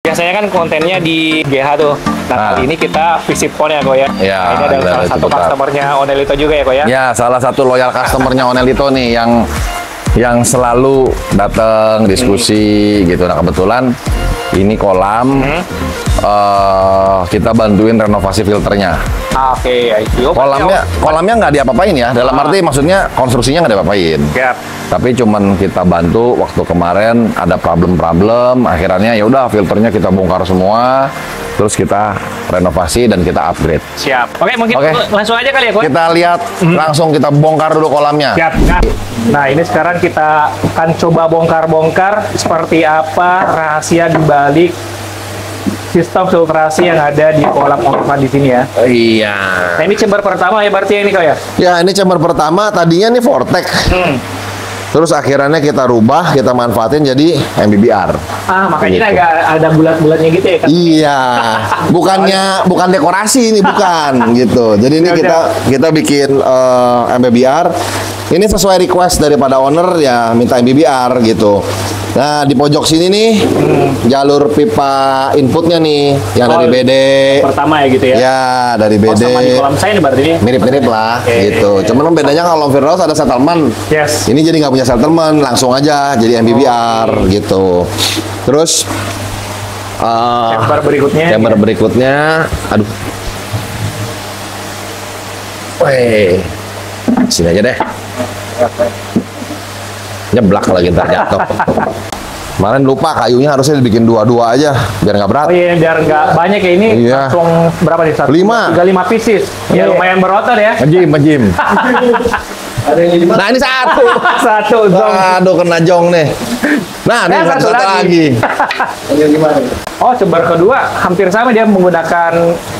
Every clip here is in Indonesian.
Biasanya kan kontennya di GH tuh. Nah, Ah. kali ini kita visit phone ya, Ko ya. Ya, Nah, ini adalah salah satu Ciputat. customernya Onelito juga ya, Ko ya. Ya, salah satu loyal customernya Onelito nih yang yang selalu datang diskusi gitu. Nah, kebetulan ini kolam Hmm. Eh, kita bantuin renovasi filternya. Ah, Oke, see. Oh, Kolamnya kolamnya nggak diapa-apain ya. Dalam Ah. arti maksudnya konstruksinya nggak diapa-apain. Siap. Tapi cuman kita bantu waktu kemarin ada problem-problem, akhirnya ya udah filternya kita bongkar semua, terus kita renovasi dan kita upgrade. Siap. Oke, mungkin Oke. langsung aja kali ya, Ko. Kita lihat langsung kita bongkar dulu kolamnya. Siap. Nah, Nah, ini sekarang kita akan coba bongkar-bongkar seperti apa rahasia di balik sistem filtrasi yang ada di kolam Orman di sini ya. Iya. Nah, ini chamber pertama ya berarti ya ini kau ya? Ya ini chamber pertama tadinya nih Vortex. Hmm. Terus akhirnya kita rubah, kita manfaatin jadi MBBR. Ah, makanya ini Gitu. agak ada bulat-bulatnya gitu ya kan? Iya, bukannya bukan dekorasi ini bukan gitu. Jadi ini kita kita bikin eh, MBBR. Ini sesuai request daripada owner ya minta MBBR gitu. Nah di pojok sini nih jalur pipa inputnya nih yang Hmm. Oh, dari BD. Pertama ya gitu ya? Ya dari Oh, BD. sama di kolam saya ini berarti ini? Mirip-mirip lah Oke. gitu. Cuman bedanya kalau Firdaus ada settlement. Yes. Ini jadi nggak punya settlement, langsung aja jadi MBBR gitu. Terus eh, Chamber berikutnya. chamber berikutnya, aduh. Weh, sini aja deh. Nyeblak lagi ntar jatuh. Kemarin lupa kayunya harusnya dibikin dua-dua aja biar nggak berat. Oh iya, biar nggak banyak ya ini Iya. langsung berapa nih? Satu, Lima. Tiga lima pieces. Ya Iya. lumayan berotot ya. Ngejim, ngejim. Nah ini satu. Satu zong. Aduh kena jong nih. Nah, Nah, ini satu satu, lagi. lagi. Oh, chamber kedua hampir sama dia menggunakan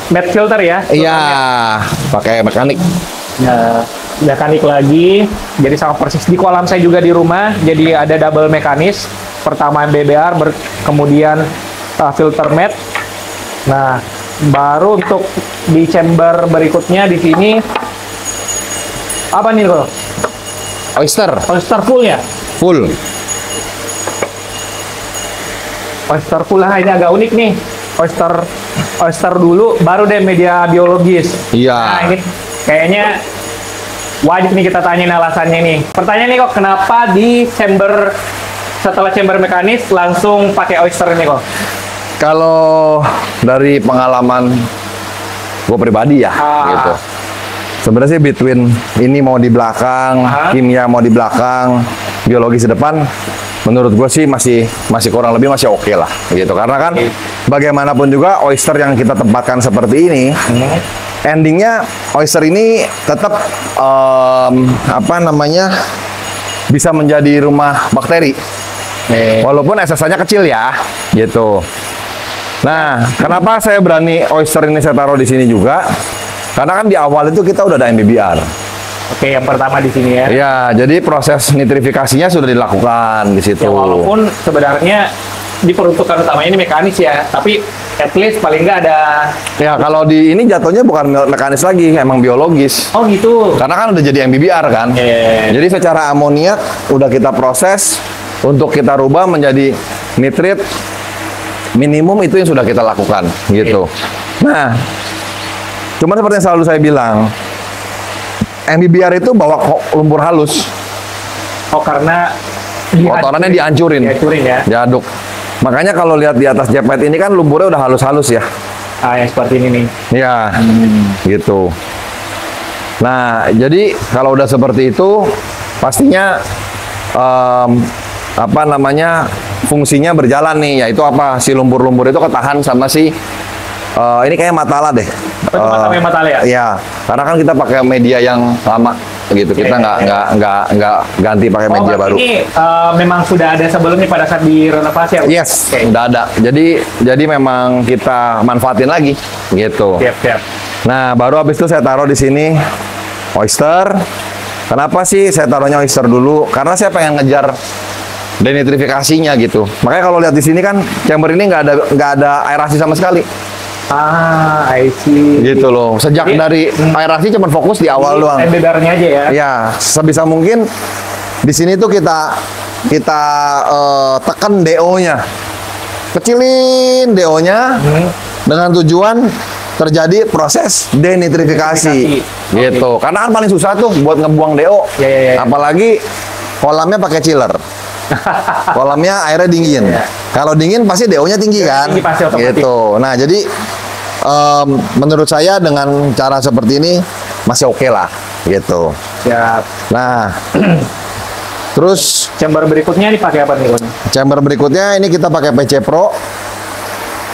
mat filter ya. Iya, pakai mekanik. Ya, mekanik lagi. Jadi sama persis di kolam saya juga di rumah. Jadi ada double mekanis. Pertama MBBR, ber- kemudian uh, filter mat. Nah, baru untuk di chamber berikutnya di sini apa nih kok? Oyster Oyster full ya? full. Oyster full lah ini agak unik nih. Oyster oyster dulu, baru deh media biologis. Iya. Nah, ini kayaknya wajib nih kita tanyain alasannya nih. Pertanyaan nih kok, kenapa di chamber setelah chamber mekanis langsung pakai oyster ini kok? Kalau dari pengalaman gue pribadi ya, Ah. gitu. Sebenarnya sih between ini mau di belakang, Aha. kimia mau di belakang, biologi di depan, menurut gue sih masih masih kurang lebih masih oke lah, gitu. Karena kan Oke. bagaimanapun juga oyster yang kita tempatkan seperti ini, endingnya oyster ini tetap em, apa namanya bisa menjadi rumah bakteri. Walaupun SSA-nya kecil ya, gitu. Nah, kenapa saya berani oyster ini saya taruh di sini juga? Karena kan di awal itu kita udah ada MBBR. Oke, yang pertama di sini ya. Ya, jadi proses nitrifikasinya sudah dilakukan di situ. Ya, walaupun sebenarnya diperuntukkan utamanya ini mekanis ya, tapi at least paling nggak ada. Ya, kalau di ini jatuhnya bukan me- mekanis lagi, emang biologis. Oh gitu. Karena kan udah jadi MBBR kan. Iya. Jadi secara amoniak udah kita proses untuk kita rubah menjadi nitrit minimum itu yang sudah kita lakukan gitu. Nah, cuman seperti yang selalu saya bilang, MBBR itu bawa lumpur halus, Oh karena kotorannya dihancurin, dihancurin ya. diaduk. Makanya kalau lihat di atas jepet ini kan lumpurnya udah halus-halus ya. Ah, yang seperti ini nih. Ya, gitu. Nah, jadi kalau udah seperti itu, pastinya em, apa namanya fungsinya berjalan nih, yaitu apa si lumpur-lumpur itu ketahan sama si eh, ini kayak matala deh. Oh, Eh, matala ya? Iya, karena kan kita pakai media yang lama gitu. Kita Iya, nggak iya. nggak nggak nggak ganti pakai Oh, media berarti baru. ini eh, memang sudah ada sebelumnya pada saat direnovasi ya? Yes, Oke. udah ada. Jadi jadi memang kita manfaatin lagi gitu. Siap, siap. Nah, baru habis itu saya taruh di sini oyster. Kenapa sih saya taruhnya oyster dulu? Karena saya pengen ngejar denitrifikasinya gitu. Makanya kalau lihat di sini kan chamber ini nggak ada nggak ada aerasi sama sekali, Ah, I see. gitu loh. Sejak Jadi- dari aerasi cuma fokus di awal doang. MBBR-nya aja ya? Ya, sebisa mungkin di sini tuh kita kita eh, tekan DO-nya. kecilin DO-nya Hmm. dengan tujuan terjadi proses denitrifikasi Denitrifikasi. gitu. Karena kan paling susah tuh buat ngebuang DO. Ya, ya, ya. Apalagi kolamnya pakai chiller. kolamnya airnya dingin. Ya. Kalau dingin pasti DO-nya tinggi kan? tinggi pasti otomatis. gitu. Nah, jadi em, menurut saya dengan cara seperti ini masih oke lah gitu. Ya, Nah, terus chamber berikutnya nih pakai apa nih, Kon? chamber berikutnya ini kita pakai PC Pro.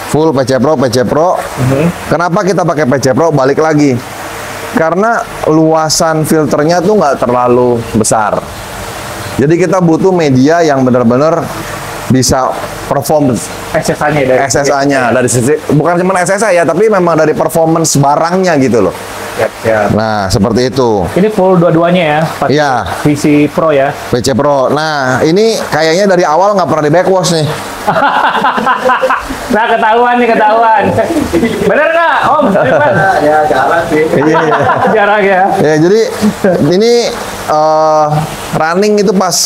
Full PC Pro, PC Pro. Mhm. Kenapa kita pakai PC Pro? Balik lagi. Karena luasan filternya tuh nggak terlalu besar. Jadi kita butuh media yang benar-benar bisa perform SSA-nya dari SSA-nya dari sisi bukan cuma SSA ya, tapi memang dari performance barangnya gitu loh. Ya, ya. Nah, seperti itu. Ini full dua-duanya ya, pakai Iya. VC Pro ya. PC Pro. Nah, ini kayaknya dari awal nggak pernah di backwash nih. Nah, ketahuan nih, ketahuan. Bener nggak, Om? ya jarang sih. Iya. Jarang ya. Ya, jadi ini eh, running itu pas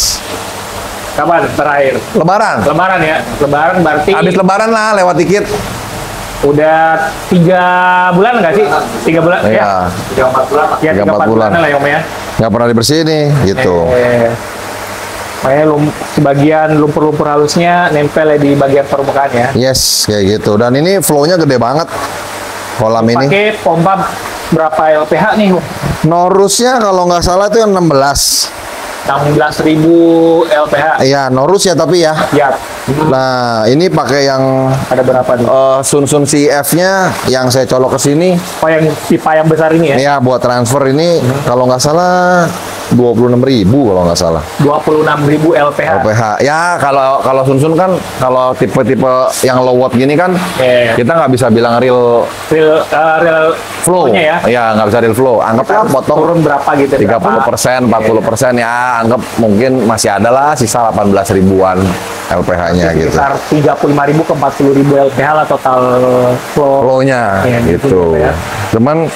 Kapan terakhir? Lebaran. Lebaran ya. Lebaran berarti Habis Lebaran lah, lewat dikit. udah tiga bulan nggak sih? Tiga bulan ya? Iya. Tiga empat bulan. Ya, Tiga, empat bulan. bulan lah ya, Om ya. Nggak pernah dibersihin nih, gitu. Eh, Makanya lum, sebagian lumpur-lumpur halusnya nempel ya di bagian permukaan ya. Yes, kayak gitu. Dan ini flow-nya gede banget. Kolam ini. Pakai pompa berapa LPH nih? Norusnya kalau nggak salah itu yang 16. 16.000 LPH. Iya, Norus ya tapi ya. Ya, Nah, ini pakai yang ada berapa nih? eh, Sun Sun CF-nya yang saya colok ke sini. Oh, yang pipa yang besar ini ya? Ya, buat transfer ini kalau nggak salah 26.000 kalau nggak salah. 26.000 LPH. LPH. Ya, kalau kalau Sun Sun kan kalau tipe-tipe yang low watt gini kan Iya. kita nggak bisa bilang real Real, eh, real flow. ya. Iya, nggak bisa real flow. Anggaplah potong Turun berapa gitu? 30 berapa? persen, 40 persen ya anggap mungkin masih ada lah sisa 18 ribuan LPH-nya gitu. Sekitar 35.000 ke 40.000 LPH lah total flow. Flow-nya Iya, gitu gitu. ya. Cuman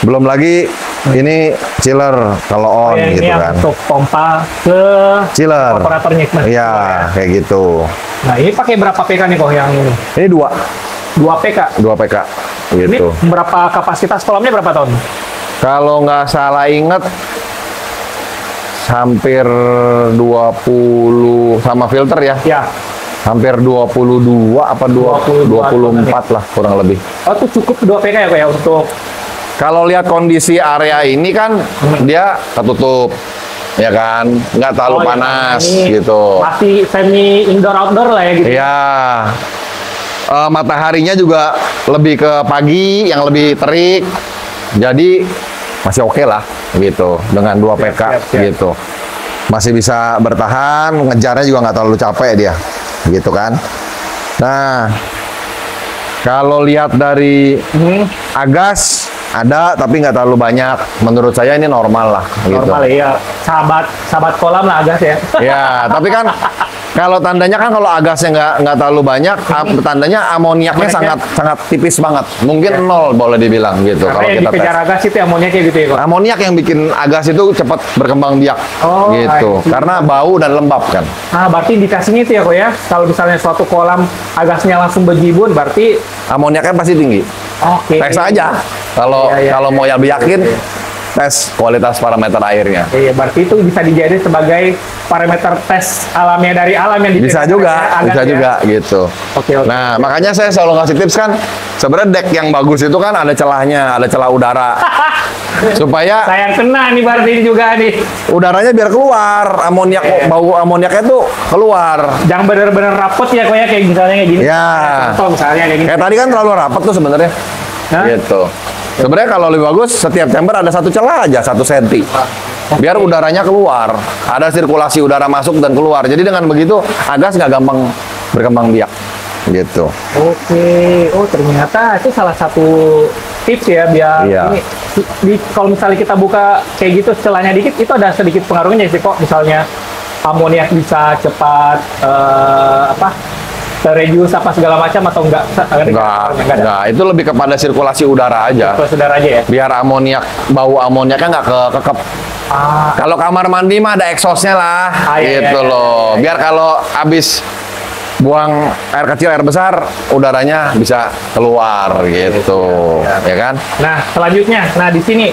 belum lagi ini chiller kalau on Oh, yang gitu ini kan. untuk pompa ke Chiller. operatornya. Mas. Iya, kayak gitu. Nah, ini pakai berapa PK nih kok yang ini? Ini dua, 2 PK. dua PK Ini gitu. berapa kapasitas kolamnya berapa ton? Kalau nggak salah inget hampir 20 sama filter ya. Ya. Hampir 22 apa 2, 22 24 lah kurang lebih. Oh, itu cukup 2 PK ya kok ya untuk Kalau lihat kondisi area ini kan dia ketutup, ya kan, nggak terlalu Oh, ya, panas ini gitu. Masih semi indoor outdoor lah ya gitu. Iya. Eh, mataharinya juga lebih ke pagi, yang lebih terik. Jadi masih oke lah gitu dengan dua Siap, PK siap, siap. gitu. Masih bisa bertahan, ngejarnya juga nggak terlalu capek dia, gitu kan. Nah, kalau lihat dari Hmm, Agas ada tapi nggak terlalu banyak. Menurut saya ini normal lah. Gitu. normal ya. Sahabat sahabat kolam lah agas ya. Ya, tapi kan kalau tandanya kan kalau agasnya nggak nggak terlalu banyak, tandanya amoniaknya sangat sangat tipis banget. Mungkin nol boleh dibilang gitu Karena kalau yang kita dikejar tes. agas itu amoniaknya gitu ya kok. Amoniak yang bikin agas itu cepat berkembang biak Oh, gitu. See. Karena bau dan lembab kan. Nah, berarti indikasinya itu ya kok ya. Kalau misalnya suatu kolam agasnya langsung bejibun, berarti Amoniaknya pasti tinggi. Oke. Tes aja. Kalau Iya, iya, kalau iya. mau yang yakin tes kualitas parameter airnya. Iya, berarti itu bisa dijadiin sebagai parameter tes alamnya dari alam yang Bisa juga, bisa ya. juga gitu. Oke, oke. Nah, makanya saya selalu ngasih tips kan, sebenarnya deck yang bagus itu kan ada celahnya, ada celah udara. supaya Sayang kena nih berarti ini juga nih. udaranya biar keluar, amoniak Iya. bau amoniaknya tuh keluar. Jangan bener-bener rapet ya ya kayak misalnya kayak gini. Ya. Contoh misalnya kayak gini. Kayak tadi kan terlalu rapat tuh sebenarnya. Hah? Gitu. Sebenarnya kalau lebih bagus setiap chamber ada satu celah aja, satu senti. Biar udaranya keluar, ada sirkulasi udara masuk dan keluar. Jadi dengan begitu agas nggak gampang berkembang biak. Gitu. Oke, oh ternyata itu salah satu tips ya biar Iya. ini di, kalau misalnya kita buka kayak gitu celahnya dikit itu ada sedikit pengaruhnya sih kok misalnya amoniak bisa cepat eh, apa terreduce apa segala macam atau enggak Enggak, enggak ada enggak. Itu lebih kepada sirkulasi udara aja. Kalau saudara aja ya Biar amoniak, bau amoniaknya nggak ke kekep. ah Kalau kamar mandi mah ada exhaustnya lah, Ah, iya, gitu iya, iya, loh. iya, iya. Biar kalau habis buang air kecil air besar udaranya bisa keluar gitu ya kan Nah, selanjutnya, nah di sini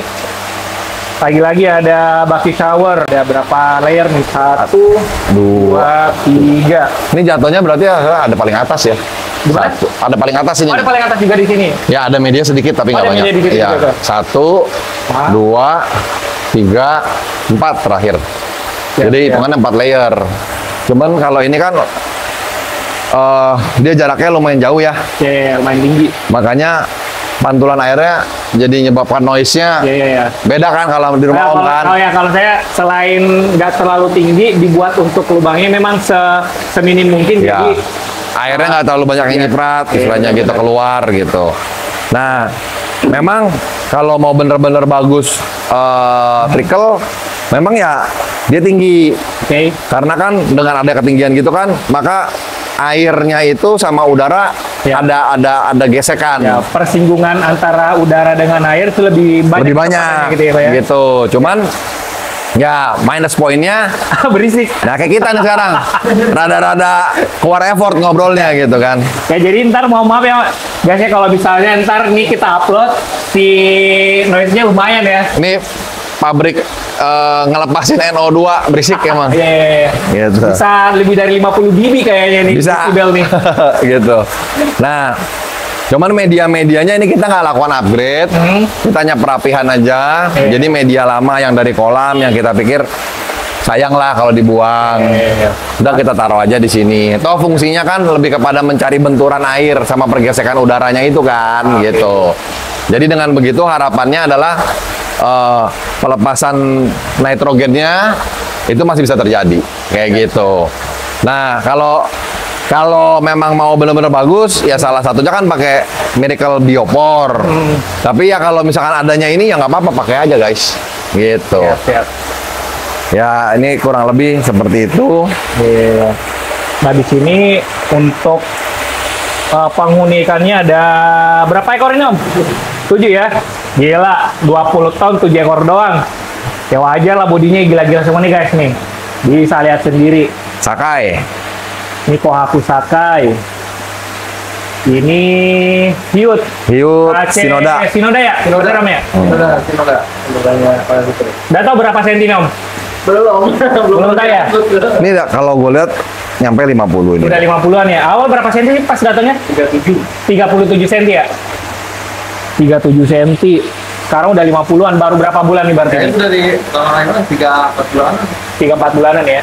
lagi-lagi ada baki shower. Ada berapa layer nih? Satu, dua dua, tiga. ini jatuhnya berarti ada paling atas ya Di satu ada paling atas ini Oh, ada paling atas juga di sini. ya ada media sedikit tapi Oh, nggak ada banyak media dikit ya juga. satu Wah. dua tiga empat terakhir Ya, jadi ya. hitungannya empat layer cuman kalau ini kan eh, dia jaraknya lumayan jauh ya Oke, lumayan tinggi. makanya pantulan airnya jadi menyebabkan noise-nya. Ya, ya, ya. beda kan kalau di rumah Nah, om kalau, kan? kalau ya kalau saya selain nggak terlalu tinggi dibuat untuk lubangnya memang se seminim mungkin ya jadi airnya nggak terlalu banyak yang nyiprat Iya, istilahnya gitu benar. keluar gitu. Nah memang kalau mau bener-bener bagus eh, trickle memang ya dia tinggi. Oke. Karena kan dengan ada ketinggian gitu kan maka airnya itu sama udara Ya. ada ada ada gesekan. Ya persinggungan antara udara dengan air itu lebih banyak lebih banyak gitu ya Pak ya? gitu. Cuman ya minus poinnya. Berisik. Nah kayak kita nih sekarang rada-rada keluar effort ngobrolnya gitu kan. Ya jadi ntar mau maaf ya guys ya kalau misalnya ntar nih kita upload si noise-nya lumayan ya. Ini pabrik eh, ngelepasin NO2 berisik emang. Iya, iya, iya. Gitu. bisa lebih dari 50 dB kayaknya nih Bisa. decibel nih gitu. Nah, cuman media-medianya ini kita nggak lakukan upgrade. Hmm. Kita hanya perapihan aja. Iya. Jadi media lama yang dari kolam yang kita pikir sayang lah kalau dibuang. Iya. Udah kita taruh aja di sini. Toh fungsinya kan lebih kepada mencari benturan air sama pergesekan udaranya itu kan gitu. Jadi dengan begitu harapannya adalah eh, pelepasan nitrogennya itu masih bisa terjadi kayak gitu. Nah, kalau kalau memang mau benar-benar bagus, ya salah satunya kan pakai Miracle Biopor. Tapi ya kalau misalkan adanya ini ya nggak apa-apa pakai aja guys. Gitu. Siap, siap. Ya ini kurang lebih seperti itu. Iya. Nah di sini untuk uh, penghuni ikannya ada berapa ekor ini om? 7 ya? Gila, 20 tahun 7 ekor doang. Ya wajar lah bodinya gila-gila semua nih guys nih. Bisa lihat sendiri. Sakai. Ini Kohaku Sakai. Ini Hyut. Hiu Aceh- Sinoda. Sinoda ya? Sinoda Ram ya? Sinoda, Sinoda. Sinodanya. Udah tau berapa senti om? Belum. Belum tahu ya? Ini kalau gue lihat nyampe 50 ini. Udah 50-an ya? Awal berapa senti sih pas datangnya? 37. 37 cm ya? 37 cm. Sekarang udah 50-an, baru berapa bulan nih berarti? Kayaknya itu dari tahun lain kan 3 4 bulan. 3-4 bulanan ya?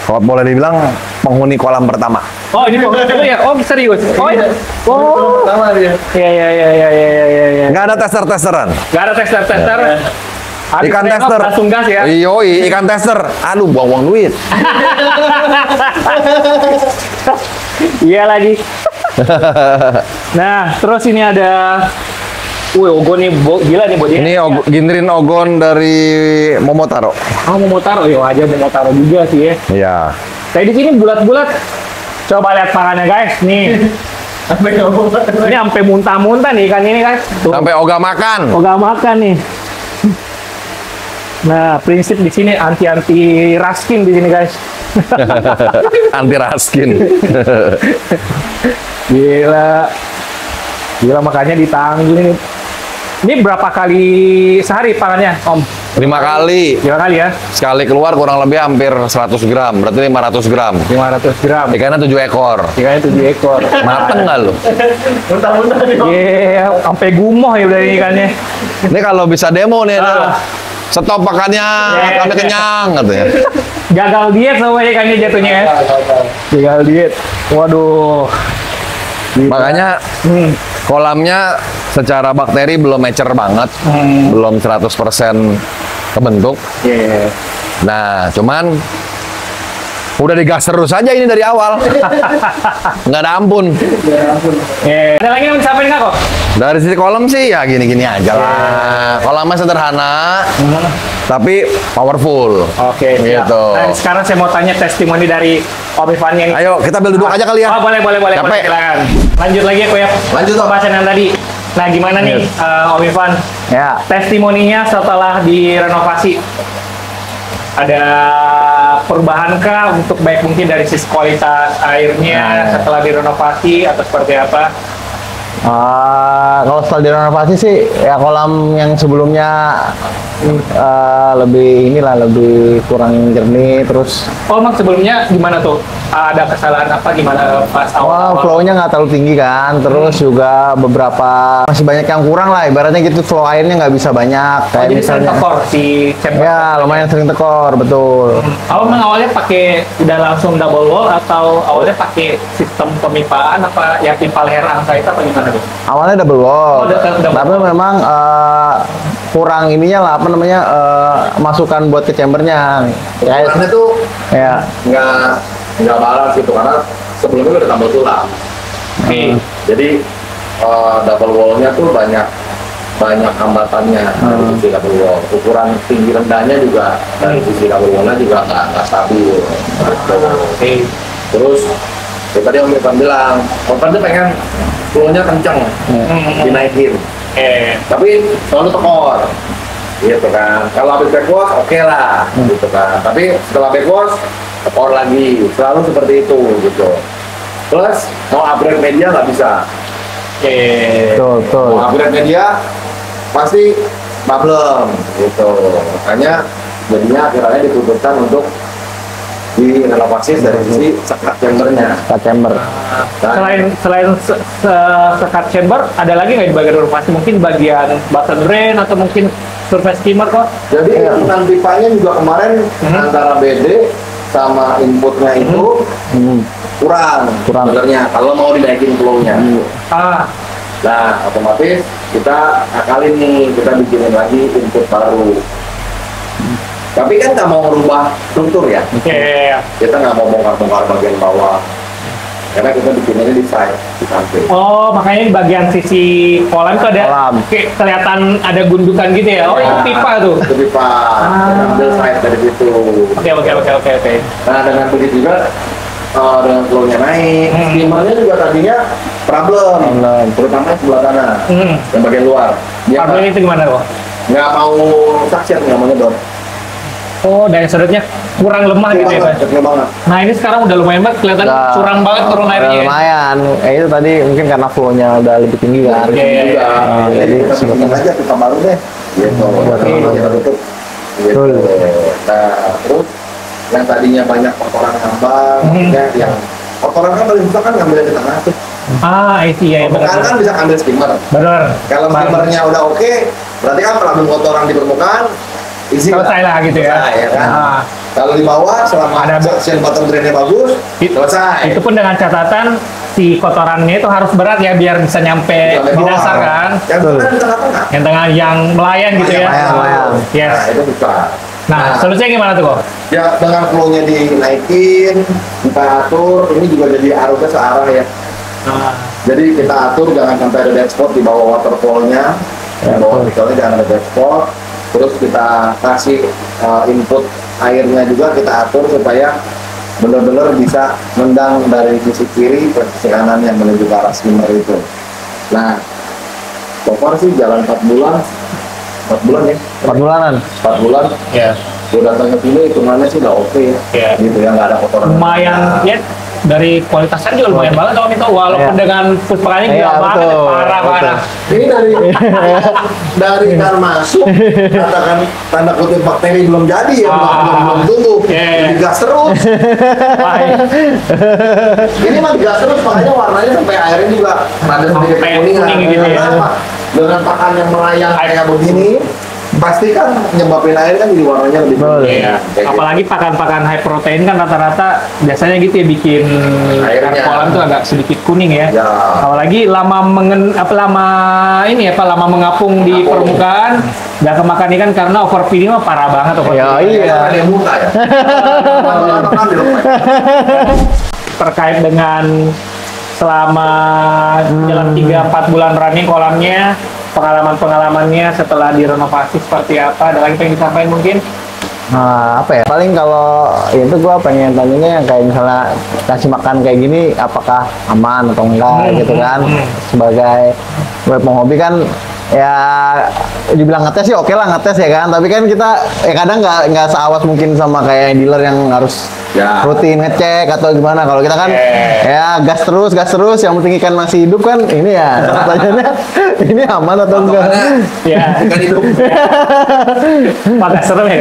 Kalau boleh dibilang penghuni kolam pertama. Oh ini kok itu ya? Oh serius? Oh, iya. oh. Pertama dia. Iya iya iya iya iya iya iya. Nggak ada tester-testeran. Gak ada tester tester. Habis Ikan tester. Langsung gas ya? Yoi, ikan tester. Aduh, buang-buang duit. Iya lagi. nah terus ini ada. Wih, ogon nih, bo, gila nih bodinya. Ini og- ginrin ogon dari Momotaro. Ah, mau taruh, ya aja taruh juga sih ya. Iya. Kayak di sini bulat-bulat. Coba lihat tangannya guys, nih. Sampai. Ini sampai muntah-muntah nih ikan ini guys. Tuh. Sampai oga makan. Nggak makan nih. Nah, prinsip di sini anti-anti raskin di sini guys. Anti raskin. Gila. Gila makanya ditanggul ini. Ini berapa kali sehari pangannya, Om? Lima kali. Lima kali ya? Sekali keluar kurang lebih hampir 100 gram. Berarti 500 gram. 500 gram. Ikannya 7 ekor. Ikannya 7 ekor. Mateng nggak lu? Muntah-muntah nih. Om. Iya, sampai gumoh ya udah ini ikannya. Ini kalau bisa demo nih, Ah. Stop makannya, Iya, kami kenyang katanya. Gagal diet sama ikannya jatuhnya ya. Gagal diet. Waduh. Gila. Makanya Hmm. kolamnya secara bakteri belum mature banget, Hmm. belum 100% kebentuk. Iya. Nah, cuman udah digas terus aja ini dari awal. Nggak ada ampun. Ada lagi yang disampaikan nggak kok? Dari sisi kolam sih ya gini-gini aja lah. Kolamnya sederhana, tapi powerful. Oke, siap. Gitu. Nah, sekarang saya mau tanya testimoni dari Om Ivan yang Ayo kita ambil duduk aja kali ya. Oh, boleh, boleh, boleh. Capek. boleh, silakan. Lanjut lagi ya, Ko ya. Lanjut. Pembahasan yang tadi. Nah, gimana nih, eh, Om Ivan? Ya. Testimoninya setelah direnovasi. Ada perubahan kah untuk baik mungkin dari sisi kualitas airnya Nah. setelah direnovasi atau seperti apa? Ah, kalau setelah direnovasi sih ya kolam yang sebelumnya eh, lebih inilah lebih kurang jernih terus Oh, emang sebelumnya gimana tuh? Ada kesalahan apa? Gimana pas awal awal? Oh, flow-nya nggak terlalu tinggi kan? Terus juga beberapa masih banyak yang kurang lah. Ibaratnya gitu flow airnya nggak bisa banyak. Oh, kayak jadi sering misalnya tekor si chamber. ya lumayan sering tekor betul. Awal emang awalnya pakai udah langsung double wall atau awalnya pakai sistem pemipaan apa ya pipa leher angka itu apa gimana tuh? awalnya double wall Oh, double- tapi wall. memang eh, kurang ininya lah apa namanya eh, masukan buat ke chambernya Ukurannya kayak tuh ya nggak nggak balance gitu karena sebelumnya udah tambah tulang. Oke. Jadi eh, double wallnya tuh banyak banyak hambatannya dari Hmm. sisi double wall. Ukuran tinggi rendahnya juga dari sisi double wallnya juga nggak nggak stabil. Gitu. Oke. Terus ya tadi Om Irfan bilang, Om Irfan tuh pengen flow-nya kenceng, Hmm. dinaikin. Oke. Tapi selalu tekor. Gitu kan. Kalau habis backwash oke lah, gitu kan. Tapi setelah backwash tekor lagi. Selalu seperti itu gitu. Plus mau upgrade media nggak bisa. Oke. betul betul Mau upgrade media pasti problem gitu. Makanya jadinya akhirnya diputuskan untuk direnovasi dari sisi sekat chambernya. ke chamber Dan Selain selain se- se- sekat chamber, ada lagi nggak di bagian renovasi? Mungkin bagian button drain atau mungkin surface skimmer kok? Jadi ikutan pipanya juga kemarin Hmm. antara BD sama inputnya itu Hmm. kurang, Kurang. sebenarnya kalau mau dinaikin flow-nya. Ah, Nah, otomatis kita akalin nih, kita bikinin lagi input baru. Tapi kan nggak mau merubah struktur ya. oke. Kita nggak mau bongkar-bongkar bagian bawah. Karena kita bikinnya di side, di samping. Oh, makanya di bagian sisi kolam itu ada Kolam. kayak kelihatan ada gundukan gitu ya. Oh, itu Ya, pipa tuh. Itu pipa. Kita ambil side dari situ. Oke, oke, oke, oke, oke. Nah dengan begitu juga uh, dengan flow-nya naik, Hmm. skimmernya juga tadinya problem, Problem. terutama sebelah kanan, Hmm. yang bagian luar. Dia Problem itu gimana kok? nggak mau suction, nggak mau nyedot. Oh, dari sudutnya kurang lemah gitu ya, Pak? Banget. Nah, ini sekarang udah lumayan banget kelihatan Udah- curang banget turun udah airnya. ya. lumayan eh, itu tadi mungkin karena flow-nya udah lebih tinggi kan Iya, iya, Juga. iya. Ah, Jadi jadi kita bikin sebetulnya- aja kita baru deh. Gitu. Buat kita tutup. Gitu. Betul. Nah terus yang tadinya banyak kotoran ngambang, Hmm. ya, yang kotoran kan paling susah kan ngambil di tengah tuh. Ah, itu ya, Permukaan kan benar. bisa ambil skimmer. Benar. Kalau skimmernya udah oke, berarti kan pelabung kotoran di permukaan isi Selesai lah gitu ya. Selesai, ya kan? Ah. Kalau di bawah selama Ada- section bottom drainnya bagus, It- selesai. Itu pun dengan catatan si kotorannya itu harus berat ya biar bisa nyampe di bawah. dasar kan. Yang tengah-tengah. Yang tengah yang melayan gitu ya. Melayang, melayang. Yes. Nah, itu bisa. Nah, solusinya gimana tuh kok? ya dengan flow-nya dinaikin, kita atur, ini juga jadi arusnya searah ya. Nah, Jadi kita atur jangan sampai ada dead spot di bawah waterfall-nya. Ya, Di bawah pistolnya jangan ada dead spot. Terus kita kasih uh, input airnya juga kita atur supaya benar-benar bisa mendang dari sisi kiri ke sisi kanan yang menuju ke arah skimmer itu. Nah, so far sih jalan 4 bulan, 4 bulan ya, empat bulanan 4 bulan. ya. Gue datang ke sini hitungannya sih udah oke ya, Iya. gitu ya nggak ada kotoran. Lumayan ya dari kualitasnya juga lumayan banget kalau itu walaupun Iya. dengan puspakannya gila Iya, banget betul, parah betul. parah. Ini dari dari kan masuk katakan tanda kutip bakteri belum jadi ya belum Ah. belum, belum tumbuh Iya, iya. Jadi gas terus ini mah gas terus makanya warnanya sampai airnya juga rada sedikit kuningan kuning gitu ya. Dengan pakan yang melayang kayak begini pasti kan nyebabin air kan jadi warnanya lebih kuning Iya, Kayak gitu. apalagi pakan-pakan high protein kan rata-rata biasanya gitu ya bikin air Airnya. kolam tuh agak sedikit kuning ya. Ya. Apalagi lama mengen apa lama ini apa lama mengapung di Mengapung. permukaan nggak kemakan ikan karena overfeeding mah parah banget overfeeding. Ya, iya. ada yang muka ya kan. Terkait dengan selama jalan 3-4 bulan running kolamnya pengalaman-pengalamannya setelah direnovasi seperti apa ada lagi pengen disampaikan mungkin Nah, apa ya? Paling kalau ya itu gua pengen tanyanya yang kayak misalnya kasih makan kayak gini apakah aman atau enggak Hmm, gitu hmm, kan. hmm. Sebagai gue penghobi kan ya dibilang ngetes sih oke lah ngetes ya kan. Tapi kan kita ya kadang nggak nggak seawas mungkin sama kayak dealer yang harus Ya. rutin ngecek atau gimana. Kalau kita kan ya gas terus gas terus. Yang penting ikan masih hidup kan ini ya pertanyaannya ini aman atau enggak? Ya. Ikan hidup. Agak serem ya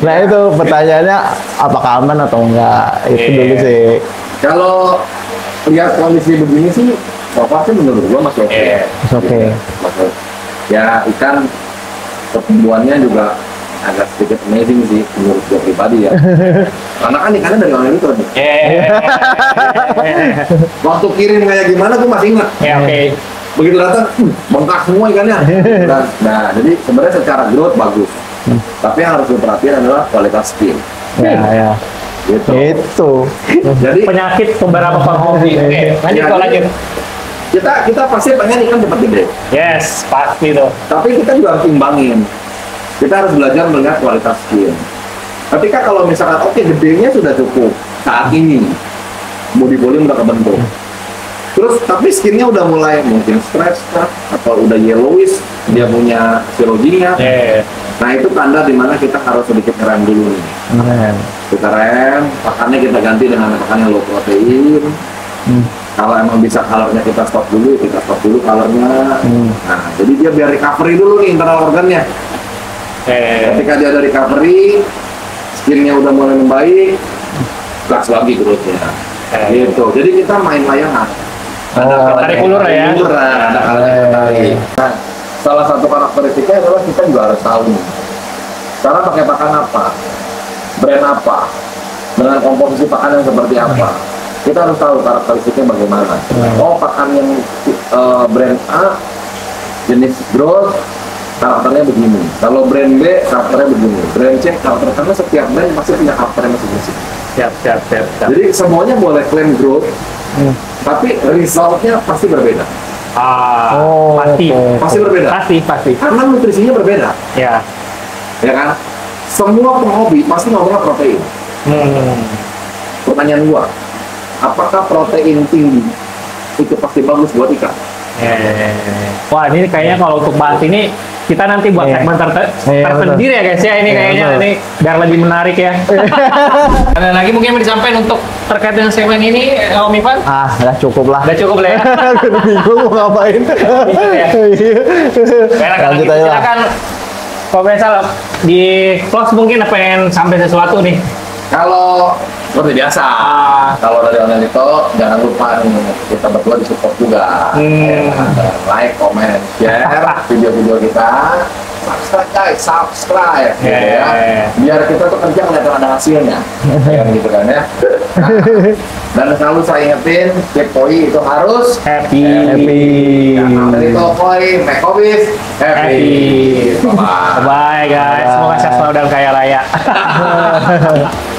nah itu pertanyaannya apakah aman atau enggak? Itu dulu Iya. sih. Kalau lihat kondisi begini sih, apa sih menurut gua masih oke. Iya. oke Masih- Ya ikan pertumbuhannya juga agak sedikit amazing sih menurut gua pribadi ya. Karena kan ikannya dari orang itu. Eh. Waktu kirim kayak gimana gua masih ingat. Ya oke. Begitu datang, hmm, bengkak semua ikannya. nah, nah, jadi sebenarnya secara growth bagus. Tapi yang harus diperhatikan adalah kualitas skin. ya ya Gitu. itu Jadi Penyakit beberapa penghobi. Oke, lanjut Ya, lanjut. Kita kita pasti pengen ikan cepat gede. Yes, pasti tuh. Tapi kita juga harus imbangin. Kita harus belajar melihat kualitas skin. Ketika kalau misalkan oke gedenya sudah cukup saat ini, body volume udah kebentuk. Terus tapi skinnya udah mulai mungkin stretch kah, atau udah yellowish, dia punya siroginya. Eh, Nah itu tanda di mana kita harus sedikit rem dulu nih. Nah, Kita rem, pakannya kita ganti dengan pakan yang low protein. Hmm. Kalau emang bisa colornya kita stop dulu, kita stop dulu colornya. Hmm. Nah, jadi dia biar recovery dulu nih internal organnya. eh, Ketika dia ada recovery, skinnya udah mulai membaik, gas lagi growth-nya. Eh. Gitu. Jadi kita main layangan. Oh, tarik ulur ya? Ulur, ada kalanya Eh. tarik. Nah, salah satu karakteristiknya adalah kita juga harus tahu. Sekarang pakai pakan apa? Brand apa? Dengan komposisi pakan yang seperti apa? Kita harus tahu karakteristiknya bagaimana. Oh, pakan yang eh, brand A jenis growth karakternya begini. Kalau brand B karakternya begini. Brand C karakter karena setiap brand pasti punya karakternya masing-masing. siap, siap, siap, siap. Jadi semuanya boleh klaim growth, tapi resultnya pasti berbeda. Ah, Oh, pasti, oke. Pasti berbeda. pasti, pasti. Karena nutrisinya berbeda, Ya. ya kan? Semua penghobi pasti ngomongnya protein. Hmm. Pertanyaan gua, apakah protein tinggi itu pasti bagus buat ikan? Eh. Wah, ini kayaknya kalau untuk bahas ini kita nanti buat Iya. segmen ter- Iya, tersendiri ya guys ya ini Iya, kayaknya betul. ini biar lebih menarik ya. Ada lagi mungkin yang mau disampaikan untuk terkait dengan segmen ini Om Ivan? ah udah cukup lah Udah cukup lah ya. Bingung mau ngapain ya. Kalau lanjut aja silakan Faisal di close mungkin yang sampai sesuatu nih. Kalau seperti biasa, kalau dari online itu jangan lupa nih, kita berdua disupport juga. Hmm. Ya, like, comment, share video-video kita. Subscribe guys, subscribe gitu ya. Yeah. Biar kita tuh kerja kelihatan ada hasilnya. Kayak gitu kan ya. Dan selalu saya ingetin, Koi itu harus Happy. happy Karena dari Koi, make happy. Happy. Bye-bye. Bye guys. Semoga sehat selalu dan kaya raya.